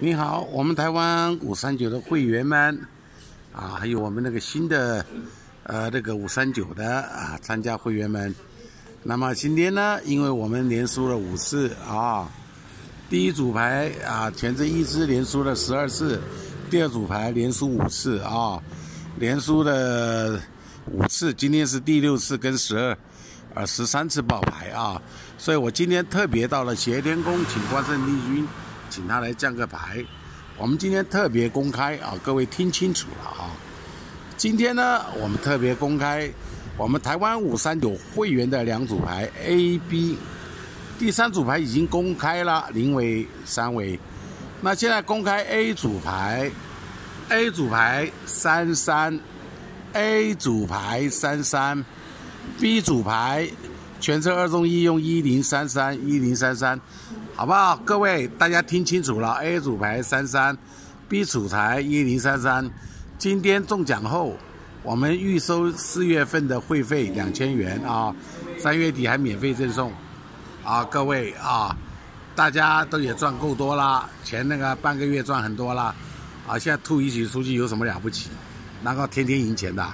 你好，我们台湾五三九的会员们啊，还有我们那个新的呃那个五三九的啊参加会员们。那么今天呢，因为我们连输了五次啊，第一组牌啊全真一支连输了十二次，第二组牌连输五次啊，连输了五次，今天是第六次跟十二呃十三次爆牌啊，所以我今天特别到了协天宫请关圣帝君。请他来降个牌。我们今天特别公开啊，各位听清楚了啊！今天呢，我们特别公开我们台湾五三九会员的两组牌 A、B。第三组牌已经公开了，零为、三尾。那现在公开 A 组牌，A 组牌三三，A 组牌三三，B 组牌全车二中一用一零三三一零三三。好不好？各位大家听清楚了，A 组牌三三，B 组牌一零三三。今天中奖后，我们预收四月份的会费两千元啊，三月底还免费赠送。啊，各位啊，大家都也赚够多啦，前那个半个月赚很多啦，啊，现在吐一起出去有什么了不起？能够天天赢钱的。